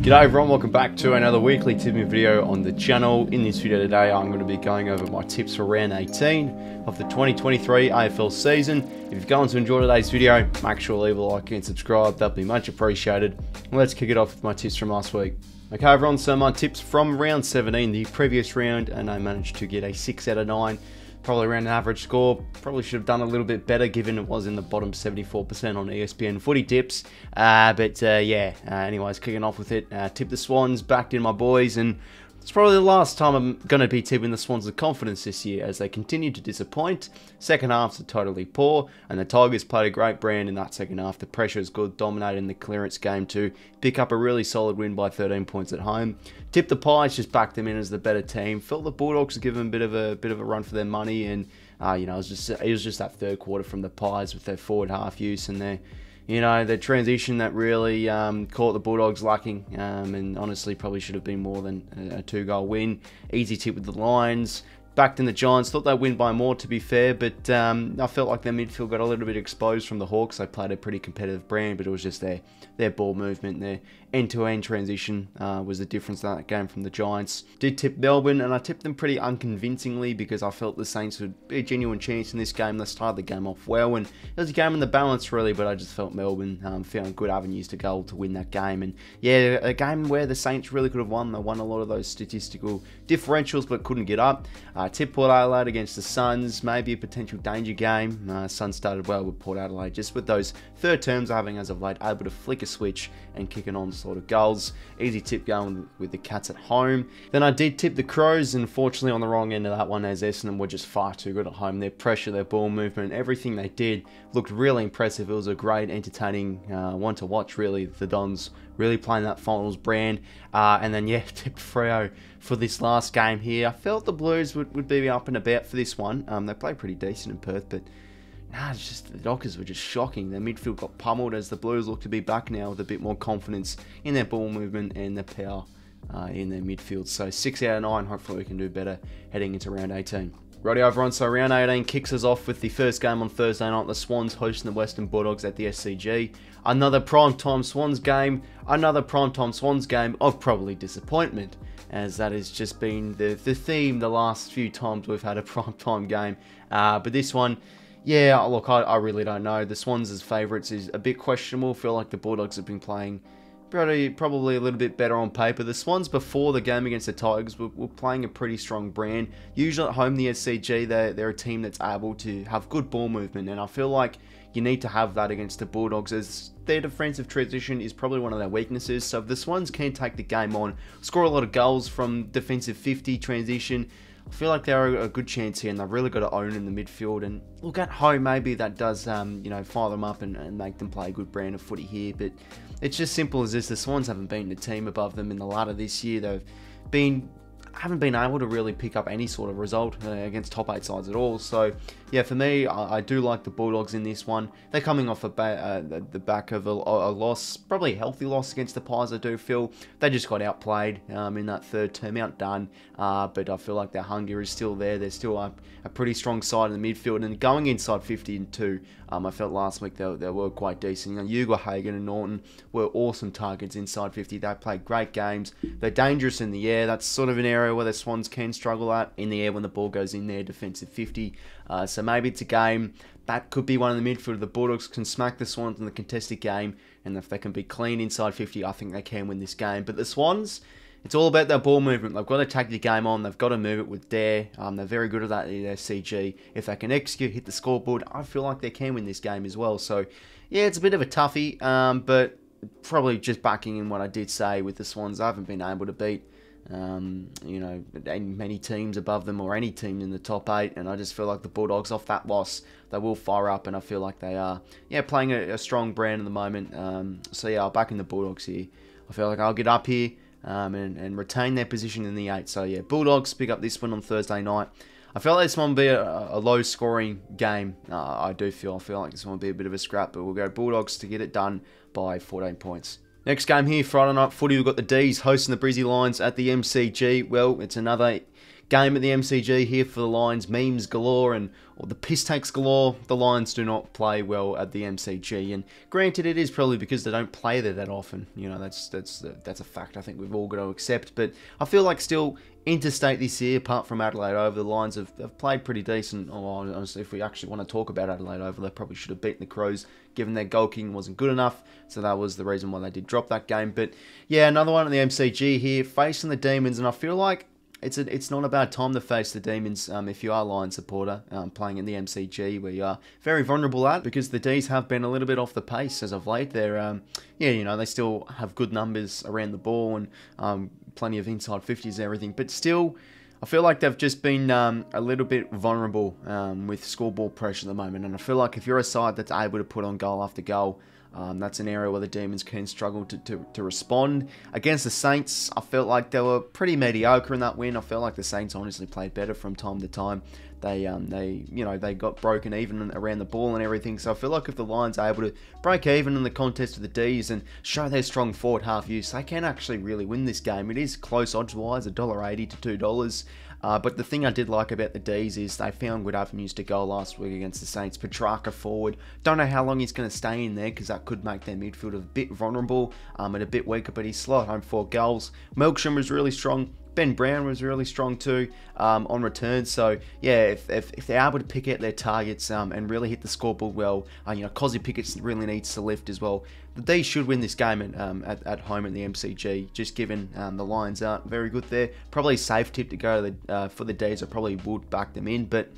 G'day everyone, welcome back to another weekly tipping video on the channel. In this video today I'm going to be going over my tips for round 18 of the 2023 AFL season. If you're going to enjoy today's video, make sure to leave a like and subscribe, that'd be much appreciated. Let's kick it off with my tips from last week. Okay everyone, so my tips from round 17, the previous round, and I managed to get a 6 out of 9 probably around an average score. Probably should have done a little bit better given it was in the bottom 74% on ESPN footy tips. Uh, but uh, yeah, uh, anyways, kicking off with it. Uh, tip the Swans, backed in my boys, and it's probably the last time I'm going to be tipping the Swans with confidence this year as they continue to disappoint. Second halves are totally poor, and the Tigers played a great brand in that second half. The pressure is good, dominating the clearance game to pick up a really solid win by 13 points at home. Tip the Pies, just backed them in as the better team. Felt the Bulldogs give them a bit of a bit of a run for their money, and uh, you know it was just it was just that third quarter from the Pies with their forward half use and their you know, the transition that really um, caught the Bulldogs lacking, um, and honestly probably should have been more than a, two goal win. Easy tip with the Lions. Backed in the Giants, thought they'd win by more to be fair, but um, I felt like their midfield got a little bit exposed from the Hawks. They played a pretty competitive brand, but it was just their, their ball movement, their end-to-end transition uh, was the difference in that game from the Giants. Did tip Melbourne, and I tipped them pretty unconvincingly because I felt the Saints would be a genuine chance in this game. They started the game off well, and it was a game in the balance really, but I just felt Melbourne um, found good avenues to go to win that game. And yeah, a game where the Saints really could have won. They won a lot of those statistical differentials, but couldn't get up. Uh, tip Port Adelaide against the Suns, maybe a potential danger game. Uh, Suns started well with Port Adelaide, just with those third terms having as of late able to flick a switch and kick an onslaught of goals. Easy tip going with the Cats at home. Then I did tip the Crows, and unfortunately on the wrong end of that one as Essendon were just far too good at home. Their pressure, their ball movement, everything they did looked really impressive. It was a great, entertaining uh, one to watch, really. The Dons really playing that finals brand. Uh, and then, yeah, tipped Freo for this last game here. I felt the Blues would, would be up and about for this one. Um, they played pretty decent in Perth, but Nah, it's just the Dockers were just shocking. Their midfield got pummeled as the Blues look to be back now with a bit more confidence in their ball movement and their power uh, in their midfield. So 6 out of 9, hopefully we can do better heading into round 18. Righty everyone, so round 18 kicks us off with the first game on Thursday night. The Swans hosting the Western Bulldogs at the SCG. Another prime time Swans game, another prime time Swans game of probably disappointment, as that has just been the, the theme the last few times we've had a prime time game. Uh, but this one, yeah, look, I, I really don't know. The Swans as favourites is a bit questionable. Feel like the Bulldogs have been playing probably, probably a little bit better on paper. The Swans before the game against the Tigers were, were playing a pretty strong brand. Usually at home, the SCG, they're, they're a team that's able to have good ball movement, and I feel like you need to have that against the Bulldogs as their defensive transition is probably one of their weaknesses. So if the Swans can take the game on, score a lot of goals from defensive 50 transition, I feel like they're a good chance here, and they've really got to own in the midfield. And look at home, maybe that does, um, you know, fire them up and, and, make them play a good brand of footy here. But it's just simple as this: the Swans haven't beaten a team above them in the ladder this year. They've been haven't been able to really pick up any sort of result uh, against top eight sides at all. So, yeah, for me, I, I do like the Bulldogs in this one. They're coming off a ba uh, the, the, back of a, a, loss, probably a healthy loss against the Pies. I do feel they just got outplayed um, in that third term, outdone. Uh, but I feel like their hunger is still there. They're still a, a pretty strong side in the midfield and going inside 50 and two. Um, I felt last week they, they were quite decent. You know, Ugle-Hagan and Naughton were awesome targets inside 50. They played great games. They're dangerous in the air. That's sort of an area where the Swans can struggle at in the air when the ball goes in their defensive 50. Uh, so maybe it's a game that could be one of the midfield. The Bulldogs can smack the Swans in the contested game, and if they can be clean inside 50, I think they can win this game. But the Swans, it's all about their ball movement. They've got to take the game on. They've got to move it with dare. Um, they're very good at that in the SCG. If they can execute, hit the scoreboard, I feel like they can win this game as well. So, yeah, it's a bit of a toughie, um, but probably just backing in what I did say with the Swans. I haven't been able to beat, um, you know, many teams above them or any team in the top eight, and I just feel like the Bulldogs off that loss, they will fire up, and I feel like they are, yeah, playing a, a strong brand at the moment. Um, so yeah, I'll back in the Bulldogs here. I feel like I'll get up here um, and, and retain their position in the eight. So yeah, Bulldogs pick up this one on Thursday night. I feel like this one will be a, a low scoring game. Uh, I do feel I feel like this one will be a bit of a scrap, but we'll go Bulldogs to get it done by 14 points. Next game here, Friday night footy. We've got the D's hosting the Brizzy Lions at the MCG. Well, it's another game at the MCG here for the Lions. Memes galore and or the piss takes galore. The Lions do not play well at the MCG, and granted, it is probably because they don't play there that often. You know, that's that's that's a fact. I think we've all got to accept. But I feel like still interstate this year, apart from Adelaide Oval, the Lions have, have played pretty decent. Oh, honestly, if we actually want to talk about Adelaide Oval, they probably should have beaten the Crows, given their goal kicking wasn't good enough. So that was the reason why they did drop that game. But yeah, another one at the MCG here, facing the Demons, and I feel like it's a, it's not a bad time to face the Demons um, if you are a Lions supporter um, playing in the MCG where you are very vulnerable at because the D's have been a little bit off the pace as of late. They're um, yeah you know they still have good numbers around the ball and um, plenty of inside 50s and everything, but still. I feel like they've just been um, a little bit vulnerable um, with scoreboard pressure at the moment, and I feel like if you're a side that's able to put on goal after goal, um, that's an area where the Demons can struggle to, to, to, respond. Against the Saints, I felt like they were pretty mediocre in that win. I felt like the Saints honestly played better from time to time. They, um, they, you know, they got broken even around the ball and everything. So I feel like if the Lions are able to break even in the contest with the D's and show their strong forward half use, they can actually really win this game. It is close odds-wise, $1.80 to $2. Uh, but the thing I did like about the D's is they found good avenues to go last week against the Saints. Petracca forward. Don't know how long he's going to stay in there because that could make their midfield a bit vulnerable um, and a bit weaker, but he's slot home four goals. Melksham was really strong. Ben Brown was really strong too um, on return. So yeah, if, if, if, they're able to pick out their targets um, and really hit the scoreboard well, uh, you know, Kozzy Pickett really needs to lift as well. The D should win this game at, um, at, at, home in the MCG, just given um, the Lions aren't very good there. Probably safe tip to go to the, uh, for the D's. I probably would back them in, but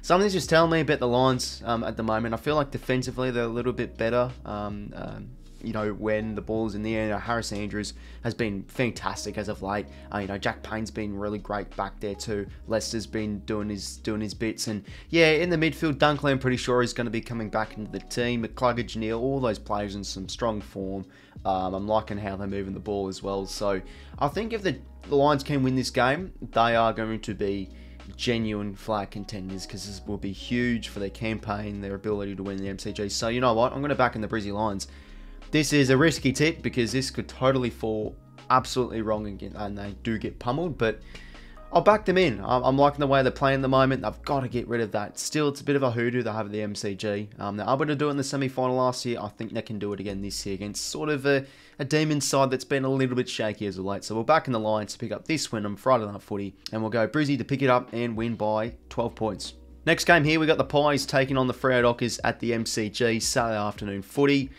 something's just telling me about the Lions um, at the moment. I feel like defensively they're a little bit better. Um, um, you know, when the ball's in the air. Harris Andrews has been fantastic as of late. Uh, you know, Jack Payne's been really great back there too. Lester's been doing his doing his bits, and yeah, in the midfield, Dunkley, I'm pretty sure is going to be coming back into the team. McCluggage, Neale, all those players in some strong form. Um, I'm liking how they're moving the ball as well. So I think if the, the Lions can win this game, they are going to be genuine flag contenders because this will be huge for their campaign, their ability to win the MCG. So you know what? I'm going to back in the Brizzy Lions. This is a risky tip because this could totally fall absolutely wrong and they do get pummeled, but I'll back them in. I'm liking the way they're playing at the moment. I've got to get rid of that. Still, it's a bit of a hoodoo they have at the MCG. Um, they're able to do it in the semi-final last year. I think they can do it again this year against sort of a, a demon side that's been a little bit shaky as of late. So we're back in the line to pick up this win on Friday Night Footy, and we'll go Brizzy to pick it up and win by 12 points. Next game here, we got the Pies taking on the Freo Dockers at the MCG Saturday afternoon footy.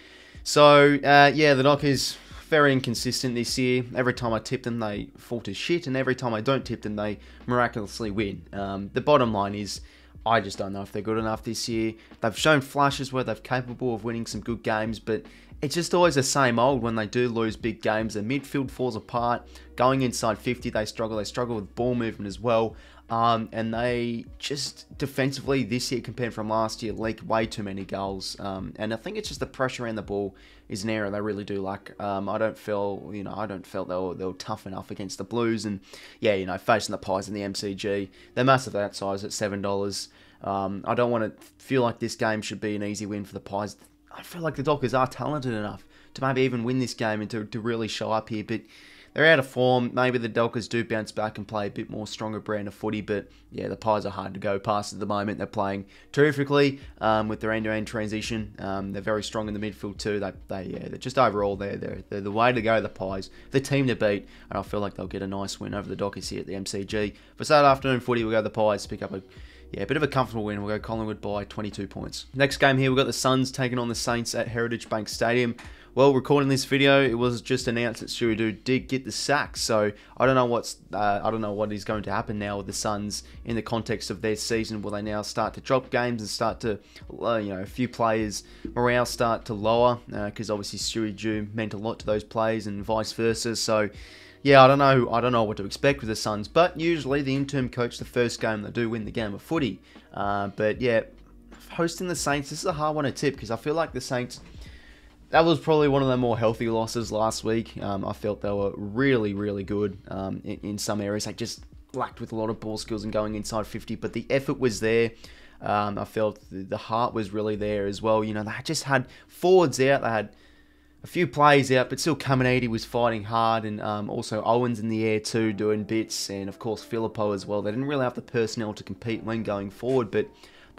So, uh, yeah, the Dockers very inconsistent this year. Every time I tip them, they fall to shit, and every time I don't tip them, they miraculously win. Um, the bottom line is, I just don't know if they're good enough this year. They've shown flashes where they're capable of winning some good games, but it's just always the same old when they do lose big games. The midfield falls apart. Going inside 50, they struggle. They struggle with ball movement as well. Um, and they just defensively this year compared from last year leak way too many goals. Um, and I think it's just the pressure around the ball is an area they really do lack. Um, I don't feel you know I don't feel they were, they were tough enough against the Blues. And yeah, you know facing the Pies in the MCG, they're massive outsized at seven dollars. Um, I don't want to feel like this game should be an easy win for the Pies. I feel like the Dockers are talented enough to maybe even win this game and to, to really show up here, but they're out of form. Maybe the Dockers do bounce back and play a bit more stronger brand of footy, but yeah, the Pies are hard to go past at the moment. They're playing terrifically um, with their end-to-end transition. Um, they're very strong in the midfield too. They, they yeah, they're just overall they're, they're, they're the way to go. The Pies, the team to beat, and I feel like they'll get a nice win over the Dockers here at the MCG. For Saturday afternoon footy, we'll go the Pies pick up a yeah, a bit of a comfortable win. We'll go Collingwood by 22 points. Next game here, we've got the Suns taking on the Saints at Heritage Bank Stadium. Well, recording this video, it was just announced that Dew did get the sack, so I don't know what's uh, I don't know what is going to happen now with the Suns in the context of their season. Will they now start to drop games and start to, uh, you know, a few players morale start to lower because uh, obviously Dew meant a lot to those players and vice versa. So yeah, I don't know. I don't know what to expect with the Suns, but usually the interim coach the first game they do win the game of footy. Uh, but yeah, hosting the Saints, this is a hard one to tip because I feel like the Saints that was probably one of the more healthy losses last week. Um, I felt they were really, really good um, in, in, some areas. They just lacked with a lot of ball skills and going inside 50, but the effort was there. Um, I felt the, heart was really there as well. You know, they just had forwards out. They had a few plays out, but still Caminiti was fighting hard, and um, also Owens in the air too, doing bits, and of course Phillipou as well. They didn't really have the personnel to compete when going forward, but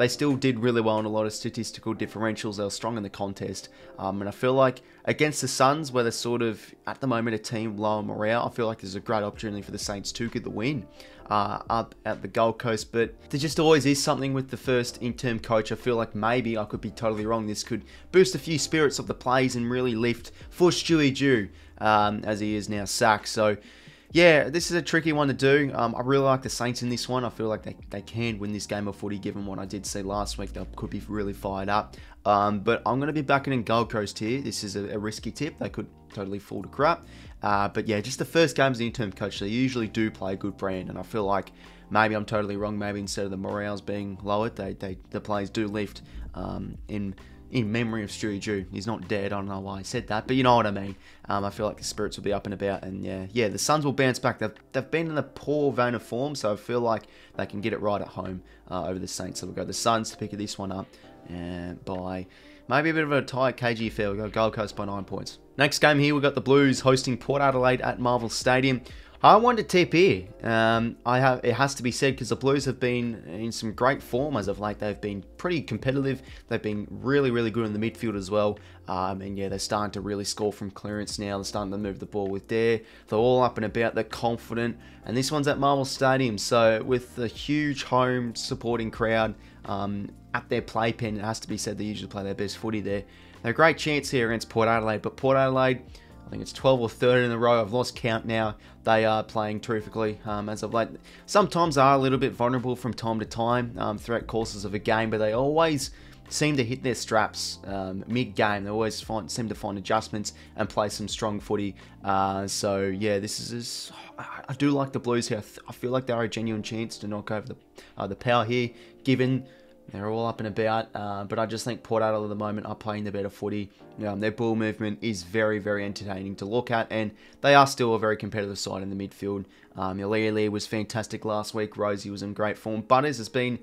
they still did really well in a lot of statistical differentials. They were strong in the contest. Um, and I feel like against the Suns, where they're sort of, at the moment, a team low on morale, I feel like there's a great opportunity for the Saints to get the win uh, up at the Gold Coast. But there just always is something with the first interim coach. I feel like maybe I could be totally wrong. This could boost a few spirits of the plays and really lift for Stewie Dew um, as he is now sacked. So yeah, this is a tricky one to do. Um, I really like the Saints in this one. I feel like they, they can win this game of footy given what I did see last week. They could be really fired up. Um, but I'm going to be backing in Gold Coast here. This is a, a risky tip. They could totally fall to crap. Uh, but yeah, just the first game as interim coach, they usually do play a good brand. And I feel like maybe I'm totally wrong. Maybe instead of the morales being lowered, they, they the players do lift um, in in memory of Stewie Dew. He's not dead. I don't know why I said that, but you know what I mean. Um, I feel like the spirits will be up and about, and yeah, yeah, the Suns will bounce back. They've, they've been in a poor vein of form, so I feel like they can get it right at home uh, over the Saints. So we'll go the Suns to pick this one up and by maybe a bit of a tight KG affair. We'll go Gold Coast by nine points. Next game here, we've got the Blues hosting Port Adelaide at Marvel Stadium. I wanted to tip here. Um, I have it has to be said because the Blues have been in some great form as of late. They've been pretty competitive. They've been really, really good in the midfield as well. Um, and yeah, they're starting to really score from clearance now. They're starting to move the ball with dare. They're all up and about. They're confident. And this one's at Marvel Stadium, so with the huge home supporting crowd um, at their playpen, it has to be said they usually play their best footy there. They're a great chance here against Port Adelaide, but Port Adelaide I think it's 12 or 13 in a row. I've lost count now. They are playing terrifically um, as of late. Sometimes they are a little bit vulnerable from time to time um, throughout courses of a game, but they always seem to hit their straps um, mid-game. They always find, seem to find adjustments and play some strong footy. Uh, so yeah, this is. I do like the Blues here. I feel like they're a genuine chance to knock over the uh, the power here, given they're all up and about, uh, but I just think Port Adelaide at the moment are playing the better footy. Um, their ball movement is very, very entertaining to look at, and they are still a very competitive side in the midfield. Um, Lee was fantastic last week. Rozee was in great form. Butters has been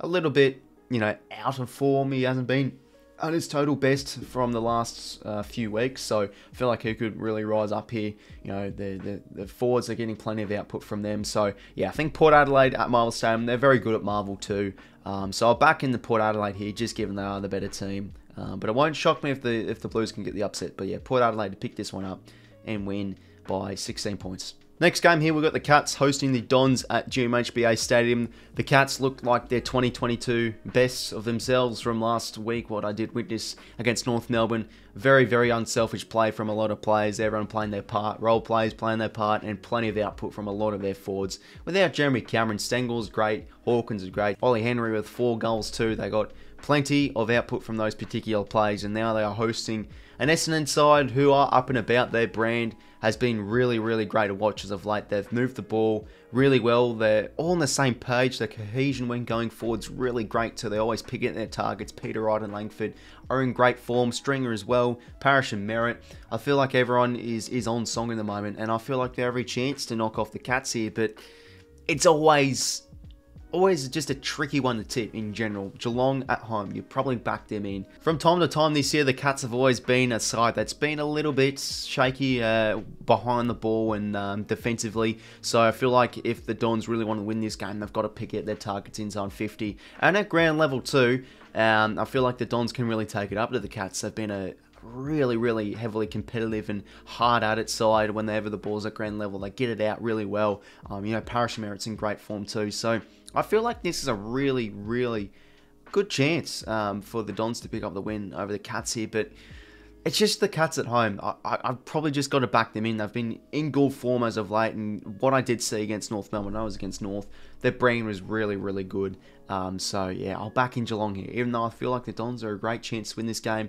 a little bit, you know, out of form. He hasn't been at his total best from the last uh, few weeks. So I feel like he could really rise up here. You know, the, the, the forwards are getting plenty of output from them. So yeah, I think Port Adelaide at Marvel Stadium, they're very good at Marvel too. Um, so I'll back in the Port Adelaide here, just given they are the better team. Um, but it won't shock me if the if the Blues can get the upset. But yeah, Port Adelaide to pick this one up and win by 16 points. Next game here, we've got the Cats hosting the Dons at GMHBA Stadium. The Cats look like their 2022 best of themselves from last week, what I did witness against North Melbourne. Very, very unselfish play from a lot of players, everyone playing their part, role players playing their part, and plenty of output from a lot of their forwards. Without Jeremy Cameron, Stengle's great, Hawkins is great, Ollie Henry with four goals too. They got plenty of output from those particular plays, and now they are hosting an Essendon side who are up and about. Their brand has been really, really great to watch as of late. They've moved the ball really well. They're all on the same page. The cohesion when going forward's really great, so they always pick at their targets. Peter Wright and Langford are in great form. Stringer as well. Parish and Merrett. I feel like everyone is is on song in the moment, and I feel like they have every chance to knock off the Cats here, but it's always always just a tricky one to tip in general. Geelong at home, you probably back them in. From time to time this year, the Cats have always been a side that's been a little bit shaky uh, behind the ball and um, defensively. So I feel like if the Dons really want to win this game, they've got to pick at their targets in zone 50. And at ground level too, um, I feel like the Dons can really take it up to the Cats. They've been a really, really heavily competitive and hard at it side whenever the ball's at ground level. They get it out really well. Um, you know, Parish Merrett's in great form too. So I feel like this is a really, really good chance um, for the Dons to pick up the win over the Cats here, but it's just the Cats at home. I, have probably just got to back them in. They've been in good form as of late, and what I did see against North Melbourne, I was against North, their brain was really, really good. Um, so, yeah, I'll back in Geelong here. Even though I feel like the Dons are a great chance to win this game,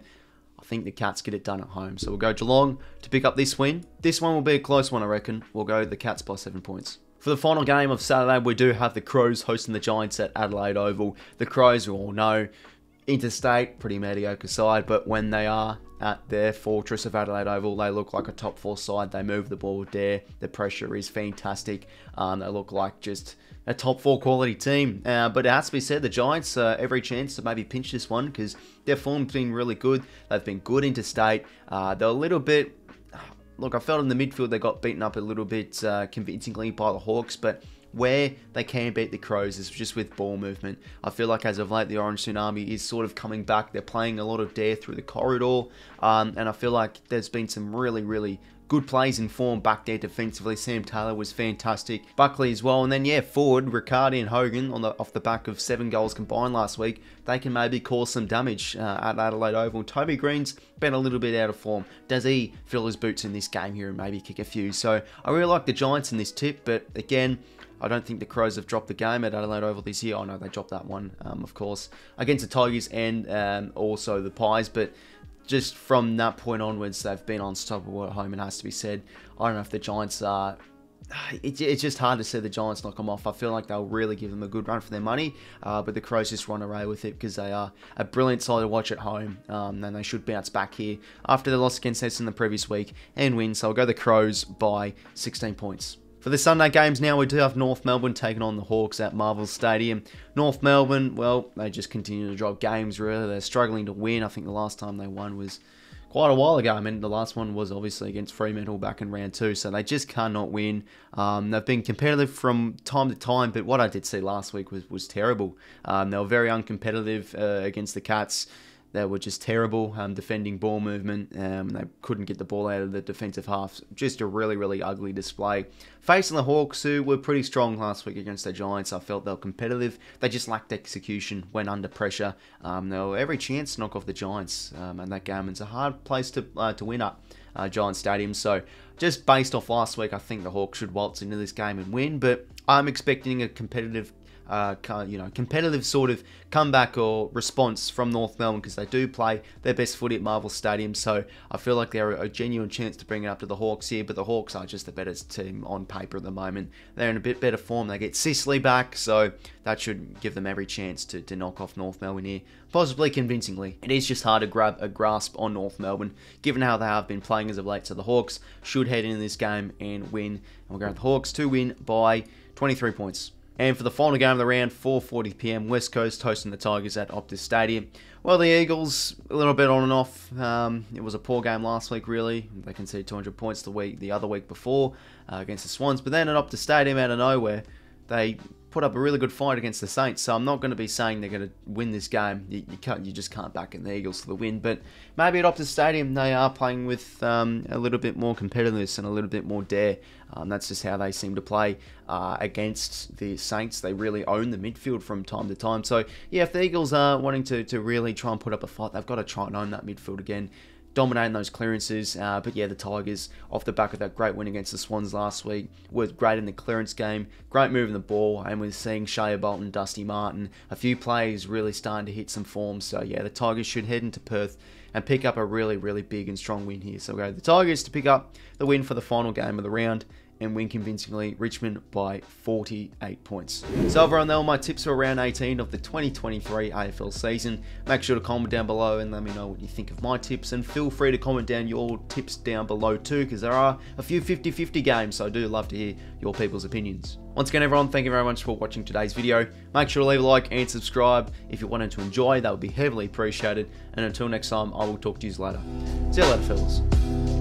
I think the Cats get it done at home. So we'll go Geelong to pick up this win. This one will be a close one, I reckon. We'll go the Cats by seven points. For the final game of Saturday, we do have the Crows hosting the Giants at Adelaide Oval. The Crows, we all know, interstate, pretty mediocre side, but when they are at their fortress of Adelaide Oval. They look like a top four side. They move the ball there. The pressure is fantastic. Um, they look like just a top four quality team. Uh, but it has to be said, the Giants, uh, every chance to maybe pinch this one because their form's been really good. They've been good interstate. Uh, they're a little bit. Look, I felt in the midfield they got beaten up a little bit uh, convincingly by the Hawks, but where they can beat the Crows is just with ball movement. I feel like as of late, the Orange Tsunami is sort of coming back. They're playing a lot of dare through the corridor, um, and I feel like there's been some really, really good plays in form back there defensively. Sam Taylor was fantastic. Buckley as well. And then, yeah, forward, Riccardi and Hogan on the off the back of seven goals combined last week. They can maybe cause some damage uh, at Adelaide Oval. Toby Greene's been a little bit out of form. Does he fill his boots in this game here and maybe kick a few? So I really like the Giants in this tip, but again, I don't think the Crows have dropped the game at Adelaide Oval this year. I know they dropped that one, um, of course, against the Tigers and um, also the Pies, but just from that point onwards, they've been unstoppable at home, and has to be said. I don't know if the Giants are. It, it's just hard to see the Giants knock them off. I feel like they'll really give them a good run for their money, uh, but the Crows just run away with it because they are a brilliant side to watch at home, um, and they should bounce back here after the loss against us in the previous week and win. So I'll go the Crows by 16 points. For the Sunday games now, we do have North Melbourne taking on the Hawks at Marvel Stadium. North Melbourne, well, they just continue to drop games, really. They're struggling to win. I think the last time they won was quite a while ago. I mean, the last one was obviously against Fremantle back in round two, so they just cannot win. Um, they've been competitive from time to time, but what I did see last week was, was terrible. Um, they were very uncompetitive uh, against the Cats. They were just terrible um, defending ball movement. Um, they couldn't get the ball out of the defensive half. Just a really, really ugly display. Facing the Hawks, who were pretty strong last week against the Giants, I felt they were competitive. They just lacked execution when under pressure. Um, they were every chance to knock off the Giants, um, and that game is a hard place to uh, to win at uh, Giant Stadium. So, just based off last week, I think the Hawks should waltz into this game and win. But I'm expecting a competitive uh, you know, competitive sort of comeback or response from North Melbourne because they do play their best footy at Marvel Stadium. So I feel like they're a genuine chance to bring it up to the Hawks here, but the Hawks are just the better team on paper at the moment. They're in a bit better form. They get Sicily back, so that should give them every chance to, to knock off North Melbourne here, possibly convincingly. It is just hard to grab a grasp on North Melbourne, given how they have been playing as of late. So the Hawks should head into this game and win. And we're going with the Hawks to win by 23 points. And for the final game of the round, 4.40pm, West Coast hosting the Tigers at Optus Stadium. Well, the Eagles, a little bit on and off. Um, it was a poor game last week, really. They conceded 200 points the week, the other week before uh, against the Swans. But then at Optus Stadium, out of nowhere, they put up a really good fight against the Saints, so I'm not going to be saying they're going to win this game. You, you, can't, you just can't back in the Eagles for the win. But maybe at Optus Stadium they are playing with um, a little bit more competitiveness and a little bit more dare. Um, that's just how they seem to play uh, against the Saints. They really own the midfield from time to time. So yeah, if the Eagles are wanting to, to really try and put up a fight, they've got to try and own that midfield again dominating those clearances. Uh, but yeah, the Tigers, off the back of that great win against the Swans last week, were great in the clearance game, great moving the ball, and we're seeing Shai Bolton, Dusty Martin, a few players really starting to hit some form. So yeah, the Tigers should head into Perth and pick up a really, really big and strong win here. So we'll go the Tigers to pick up the win for the final game of the round and win convincingly Richmond by 48 points. So everyone, they were my tips for round 18 of the 2023 AFL season. Make sure to comment down below and let me know what you think of my tips and feel free to comment down your tips down below too because there are a few 50-50 games so I do love to hear your people's opinions. Once again everyone, thank you very much for watching today's video. Make sure to leave a like and subscribe if you wanted to enjoy, that would be heavily appreciated. And until next time, I will talk to you later. See you later fellas.